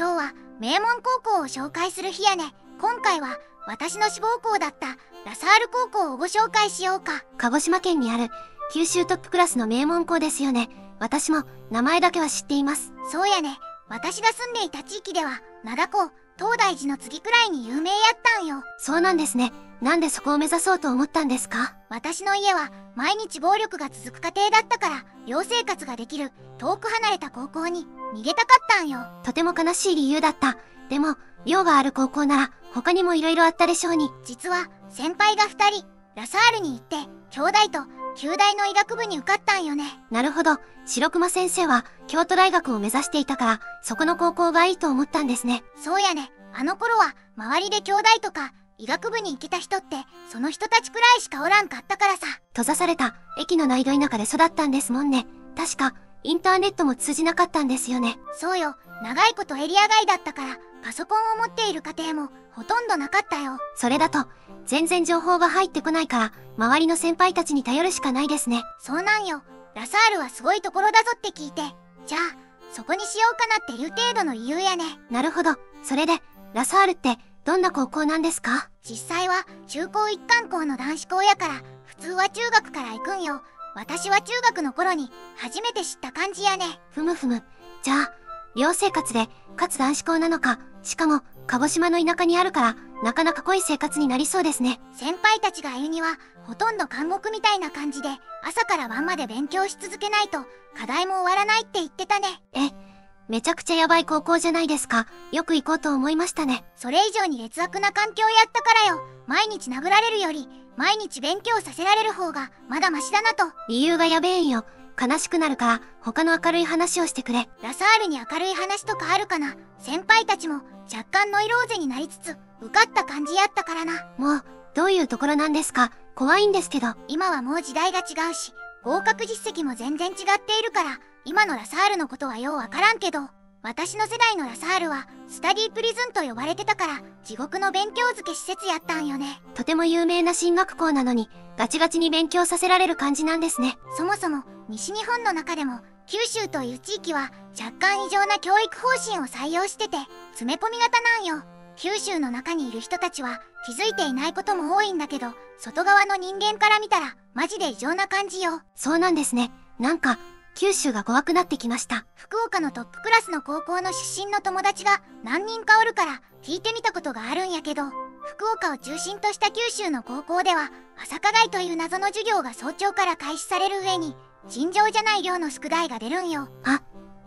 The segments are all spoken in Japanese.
今日は名門高校を紹介する日やね今回は私の志望校だったラサール高校をご紹介しようか鹿児島県にある九州トップクラスの名門校ですよね。私も名前だけは知っています。そうやね私が住んでいた地域では灘高東大寺の次くらいに有名やったんよそうなんですね。なんでそこを目指そうと思ったんですか？私の家は毎日暴力が続く家庭だったから寮生活ができる遠く離れた高校に逃げたかったんよとても悲しい理由だった。でも、寮がある高校なら他にも色々あったでしょうに。実は先輩が2人ラサールに行って兄弟と旧大の医学部に受かったんよねなるほど。白熊先生は京都大学を目指していたから、そこの高校がいいと思ったんですね。そうやねあの頃は周りで兄弟とか医学部に行けた人ってその人たちくらいしかおらんかったからさ閉ざされた駅の内土田舎で育ったんですもんね。確か、インターネットも通じなかったんですよね。そうよ長いことエリア外だったからパソコンを持っている家庭もほとんどなかったよ。それだと、全然情報が入ってこないから、周りの先輩たちに頼るしかないですね。そうなんよ。ラサールはすごいところだぞって聞いて。じゃあそこにしようかなっていう程度の理由やね。なるほど。それで、ラサールって、どんな高校なんですか？実際は中高一貫校の男子校やから普通は中学から行くんよ。私は中学の頃に初めて知った感じやね。ふむふむ。じゃあ、寮生活で、かつ男子校なのか、しかも、鹿児島の田舎にあるから、なかなか濃い生活になりそうですね。先輩たちが言うにはほとんど監獄みたいな感じで朝から晩まで勉強し続けないと課題も終わらないって言ってたねえ、めちゃくちゃやばい高校じゃないですか。よく行こうと思いましたね。それ以上に劣悪な環境やったからよ毎日殴られるより毎日勉強させられる方がまだマシだなと理由がやべえんよ。悲しくなるから、他の明るい話をしてくれ。ラサールに明るい話とかあるかな？先輩たちも若干ノイローゼになりつつ受かった感じやったからなもう、どういうところなんですか？怖いんですけど。今はもう時代が違うし合格実績も全然違っているから今のラサールのことはようわからんけど私の世代のラサールはスタディプリズンと呼ばれてたから地獄の勉強漬け施設やったんよねとても有名な進学校なのに、ガチガチに勉強させられる感じなんですね。そもそも西日本の中でも九州という地域は若干異常な教育方針を採用してて詰め込み型なんよ九州の中にいる人たちは気づいていないことも多いんだけど外側の人間から見たらマジで異常な感じよそうなんですね。なんか、九州が怖くなってきました。福岡のトップクラスの高校の出身の友達が何人かおるから聞いてみたことがあるんやけど福岡を中心とした九州の高校では朝課外という謎の授業が早朝から開始される上に尋常じゃない量の宿題が出るんよあ、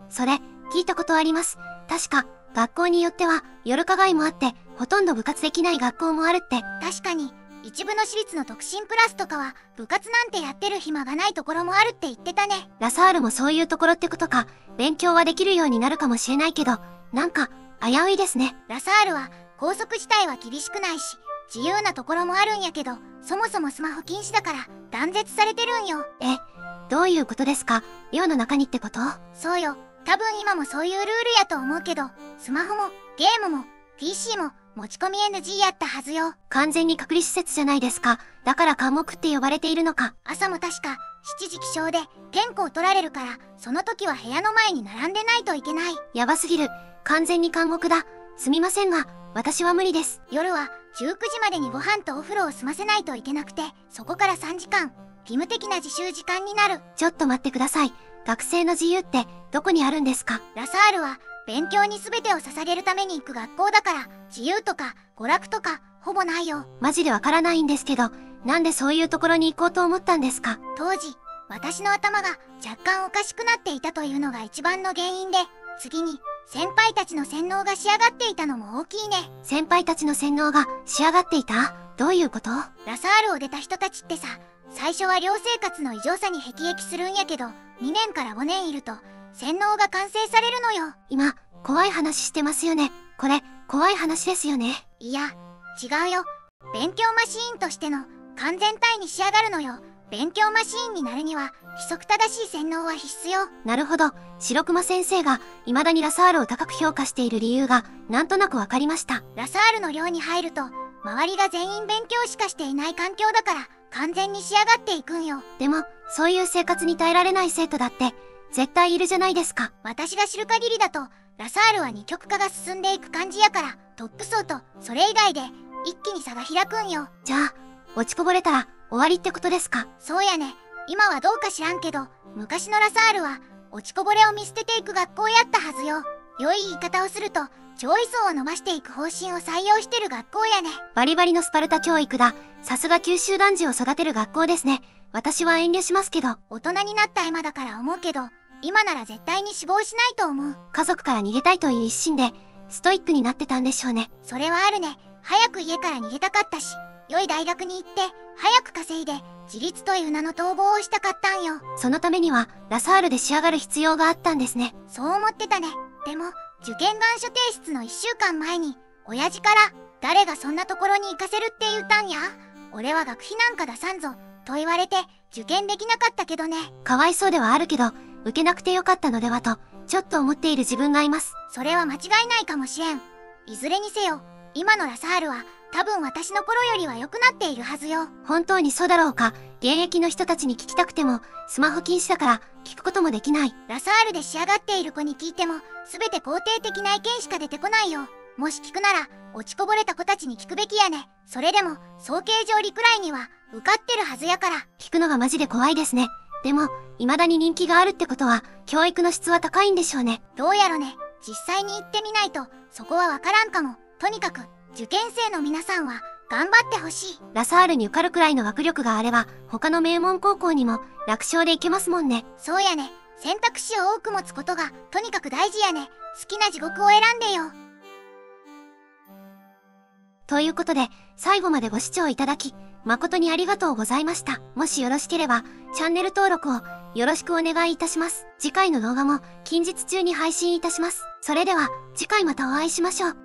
それ、聞いたことあります。確か、学校によっては、夜課外もあって、ほとんど部活できない学校もあるって。確かに一部の私立の特進クラスとかは部活なんてやってる暇がないところもあるって言ってたね。ラサールもそういうところってことか、勉強はできるようになるかもしれないけど、なんか、危ういですね。ラサールは校則自体は厳しくないし自由なところもあるんやけどそもそもスマホ禁止だから断絶されてるんよ。え、どういうことですか？寮の中にってこと？そうよ。多分今もそういうルールやと思うけどスマホもゲームも PC も持ち込み NG やったはずよ完全に隔離施設じゃないですか。だから監獄って呼ばれているのか。朝も確か7時起床で点呼を取られるからその時は部屋の前に並んでないといけないやばすぎる。完全に監獄だ。すみませんが、私は無理です。夜は19時までにご飯とお風呂を済ませないといけなくてそこから3時間義務的な自習時間になるちょっと待ってください。学生の自由って、どこにあるんですか？ラサールは勉強に全てを捧げるために行く学校だから自由とか娯楽とかほぼないよ。マジでわからないんですけど、なんでそういうところに行こうと思ったんですか？当時私の頭が若干おかしくなっていたというのが一番の原因で次に先輩たちの洗脳が仕上がっていたのも大きいね。先輩たちの洗脳が仕上がっていた？どういうこと？ラサールを出た人たちってさ最初は寮生活の異常さに辟易するんやけど2年から5年いると洗脳が完成されるのよ。今、怖い話してますよね。これ、怖い話ですよね。いや違うよ勉強マシーンとしての完全体に仕上がるのよ勉強マシーンになるには規則正しい洗脳は必須よなるほど。白熊先生が、未だにラサールを高く評価している理由が、なんとなくわかりました。ラサールの寮に入ると周りが全員勉強しかしていない環境だから完全に仕上がっていくんよでも、そういう生活に耐えられない生徒だって、絶対いるじゃないですか。私が知る限りだとラサールは二極化が進んでいく感じやからトップ層とそれ以外で一気に差が開くんよ。じゃあ、落ちこぼれたら終わりってことですか？そうやね。今はどうか知らんけど昔のラサールは落ちこぼれを見捨てていく学校やったはずよ。良い言い方をすると上位層を伸ばしていく方針を採用してる学校やね。バリバリのスパルタ教育だ。さすが九州男児を育てる学校ですね。私は遠慮しますけど、大人になった今だから思うけど今なら絶対に死亡しないと思う。家族から逃げたいという一心で、ストイックになってたんでしょうね。それはあるね。早く家から逃げたかったし良い大学に行って早く稼いで自立という名の逃亡をしたかったんよ。そのためには、ラサールで仕上がる必要があったんですね。そう思ってたね。でも受験願書提出の1週間前に親父から誰がそんなところに行かせるって言ったんや？俺は学費なんか出さんぞと言われて受験できなかったけどね。かわいそうではあるけど、受けなくてよかったのではと、ちょっと思っている自分がいます。それは間違いないかもしれんいずれにせよ今のラサールは多分私の頃よりは良くなっているはずよ本当にそうだろうか、現役の人たちに聞きたくても、スマホ禁止だから、聞くこともできない。ラサールで仕上がっている子に聞いても全て肯定的な意見しか出てこないよもし聞くなら落ちこぼれた子たちに聞くべきやねそれでも総計上理くらいには受かってるはずやから聞くのがマジで怖いですね。でも、未だに人気があるってことは、教育の質は高いんでしょうね。どうやろね。実際に行ってみないとそこはわからんかも。とにかく受験生の皆さんは頑張ってほしい。ラサールに受かるくらいの学力があれば、他の名門高校にも楽勝で行けますもんね。そうやね。選択肢を多く持つことがとにかく大事やね。好きな地獄を選んでよ。ということで、最後までご視聴いただき、誠にありがとうございました。もしよろしければ、チャンネル登録をよろしくお願いいたします。次回の動画も近日中に配信いたします。それでは、次回またお会いしましょう。